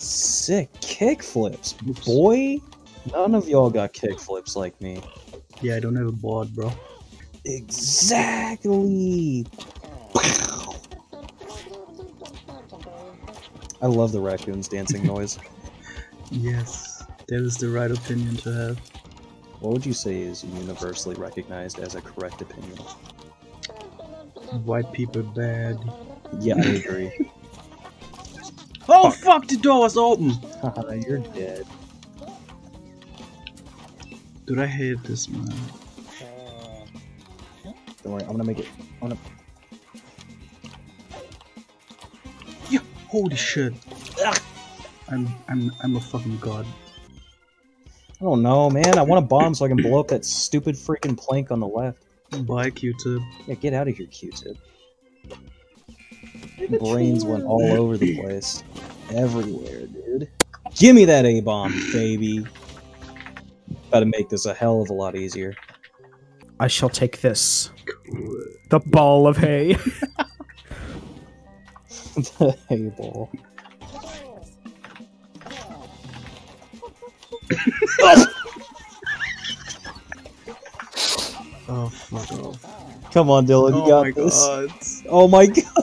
Sick kickflips, boy. None of y'all got kickflips like me. Yeah, I don't have a board, bro. Exactly. I love the raccoons dancing noise. Yes, that is the right opinion to have. What would you say is universally recognized as a correct opinion? White people bad. Yeah, I agree. Oh fuck! The door was open. Haha, You're dead. Dude, I hate this man. Don't worry, I'm gonna make it. I'm gonna. Yeah. Holy shit. I'm I'm I'm a fucking god. I don't know, man. I want a bomb so I can blow up that stupid freaking plank on the left. Bye, Q-tip. Yeah, get out of here, Q-tip. Brains went all over the place. Everywhere, dude. Give me that A-bomb, baby. Gotta make this a hell of a lot easier. I shall take this. The ball of hay. the hay ball. Oh fuck off. Come on, Dylan, you oh got my this. god. Oh my god.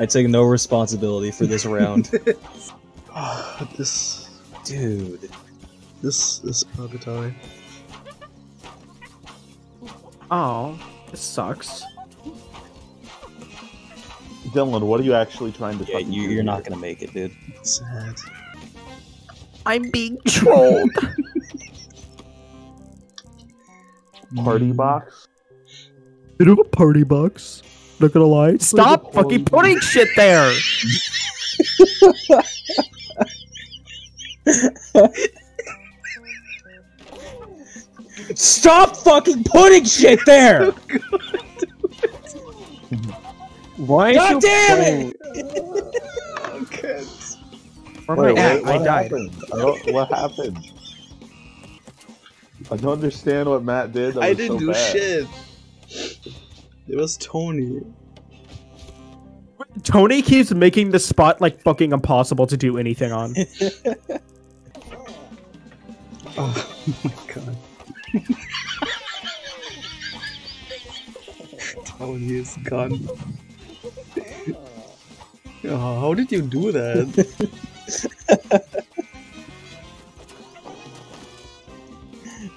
I take no responsibility for this round. Ah, this Dude. this this purgatory. Oh, this sucks. Dylan, what are you actually trying to Yeah, you, do you're not gonna make it, dude. Sad. I'm being trolled. Party mm. box? Bit of a party box. Not gonna lie. Stop fucking putting shit there. Stop fucking putting shit there! Why? God damn it! Okay. Where Wait, am I I what died. happened? I don't, what happened? I don't understand what Matt did. That I was didn't so do bad. shit. It was Tony. Tony keeps making the spot like fucking impossible to do anything on. Oh my god. Tony is gone. Oh, how did you do that?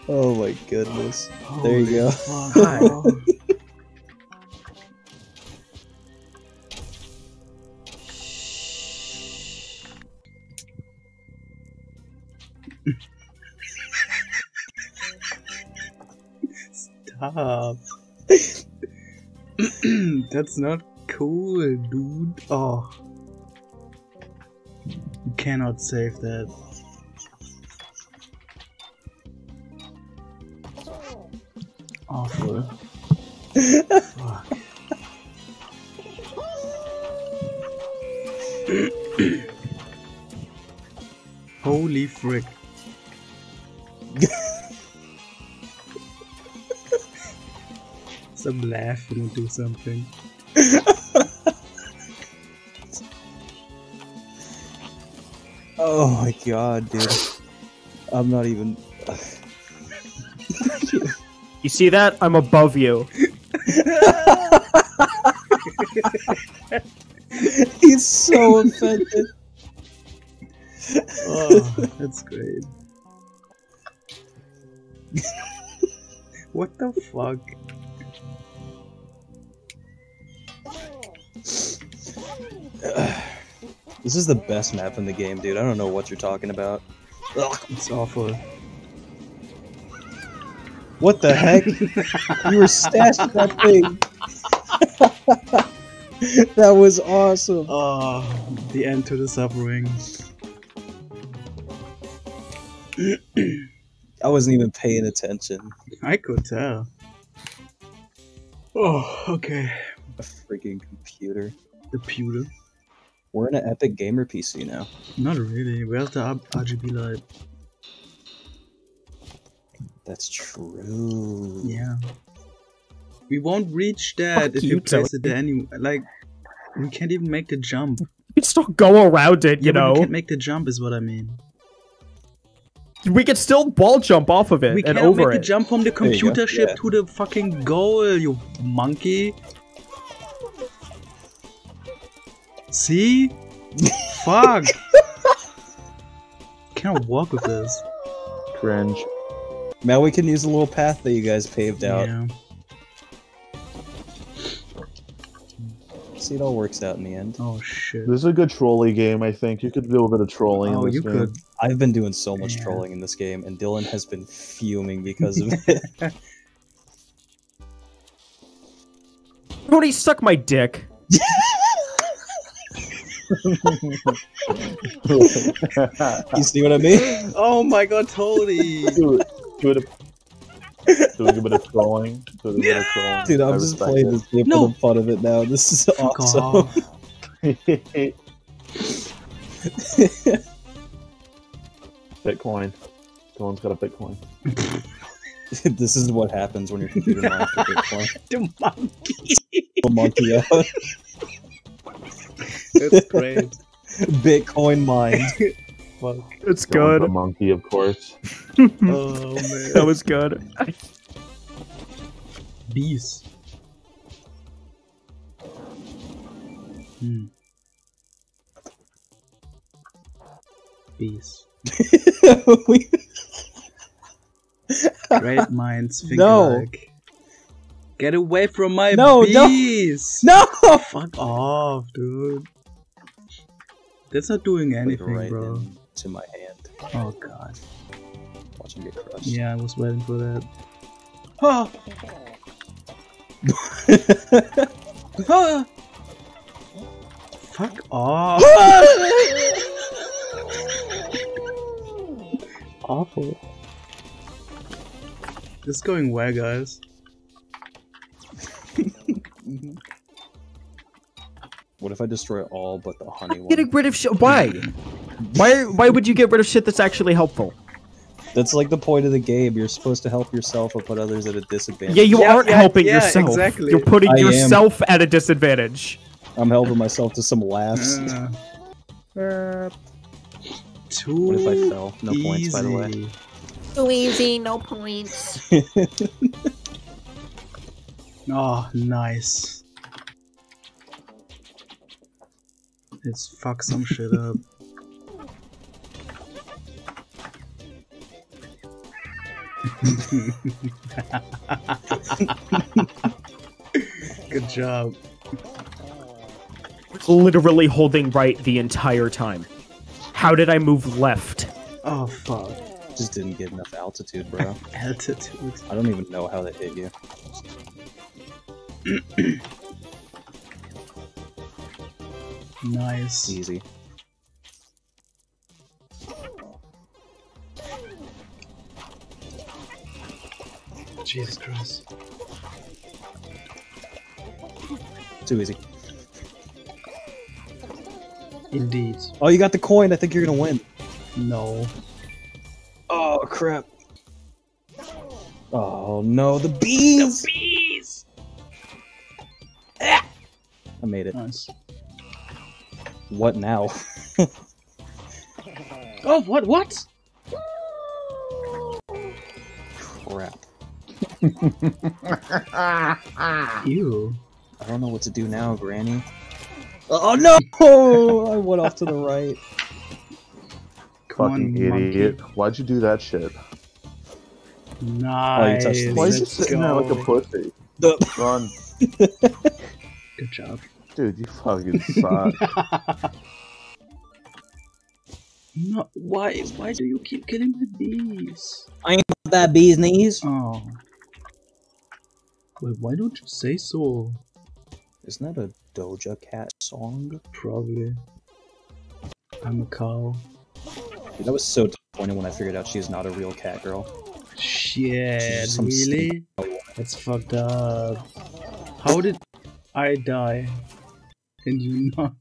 Oh my goodness. There you go. Stop. That's not cool, dude. Oh. You cannot save that. Awful. Fuck. Holy frick. Stop laughing and do something. Oh my god, dude. I'm not even. You see that? I'm above you. He's so offended. Oh, that's great. what the fuck? This is the best map in the game, dude. I don't know what you're talking about. Ugh, It's awful. what the heck? you were stashing that thing. that was awesome. Oh, the end to the suffering. I wasn't even paying attention. I could tell. Oh, okay. A freaking computer. Pewter. We're in an Epic Gamer PC now. Not really. Where's the R- RGB light? That's true. Yeah. We won't reach that Fuck if you, you place it there any like we can't even make the jump. We can still go around it, you Yeah, know. we can't make the jump is what I mean. We can still ball jump off of it We and can't over make the it. jump from the computer ship Yeah. to the fucking goal, you monkey. See? Fuck. Can't walk with this. Cringe. Now we can use the little path that you guys paved out. Yeah. See, it all works out in the end. Oh shit. This is a good trolley game, I think. You could do a bit of trolling Oh, in this you game. could. I've been doing so much Yeah. trolling in this game, and Dylan has been fuming because of it. Tony, suck my dick. you see what I mean? Oh my god, Tony! do, do it. Do a bit of trolling. Do a bit of trolling. Dude, I'm I just playing it. this game No. for the fun of it now. This is oh Fuck awesome. off. Bitcoin. Dylan's got a Bitcoin. this is what happens when your computer mines for Bitcoin. the monkey. A monkey out. That's great. Bitcoin mined. Fuck. It's Dylan's good. a monkey, of course. Oh man. That was good. Bees. Hmm. Bees. We- Great minds think No. alike. Get away from my No, no. bees! no! Fuck off, dude. That's not doing anything, right bro. into my hand. Oh god. Watch him get crushed. Yeah, I was waiting for that. Ah! Ah! Fuck off! Awful. This is going where, guys? what if I destroy all but the honey one? Getting rid of shit. Why? Why? Why would you get rid of shit that's actually helpful? That's like the point of the game. You're supposed to help yourself or put others at a disadvantage. Yeah, you Yeah, aren't yeah, helping yeah, yourself. exactly. You're putting I am. yourself at a disadvantage. I'm helping myself to some laughs. Uh, too What if I fell? No points, by the way. Too easy, no points. Oh, nice. Let's fuck some shit up. Good job. Literally holding right the entire time. How did I move left? Oh fuck. Just didn't get enough altitude, bro. Altitude. I don't even know how that hit you. Nice. Easy. Jesus Christ. Too easy. Indeed. Oh, you got the coin. I think you're gonna win. No. Oh crap. Oh no, the bees! The bees! I made it. Nice. What now? Oh, what? What? Crap. Ew. I don't know what to do now, Granny. Oh, oh no! I went off to the right. Fucking on, monkey. idiot. Why'd you do that shit? Nice. Oh, touched the- Why is you sitting there like a pussy? The- Run. Good job. Dude, you fucking suck. No, why? Why do you keep killing my bees? I ain't got that bee's knees. Oh. Wait, why don't you say so? Isn't that a Doja Cat song? Probably. I'm a cow. Dude, that was so disappointing when I figured out she's not a real cat girl. Shit, really? That's fucked up. How did I die? And you not?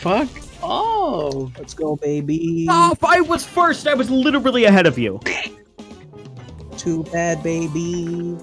Fuck off! Let's go, baby. Oh, I was first, I was literally ahead of you. too bad, baby.